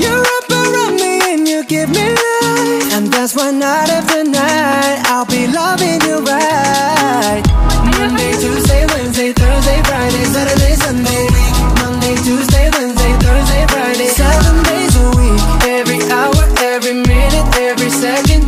You're up around me and you give me life. And that's why night after night, I'll be loving you right. Monday, Tuesday, Wednesday, Thursday, Friday, Saturday, Sunday. Monday, Tuesday, Wednesday, Thursday, Friday. Seven days a week, every hour, every minute, every second.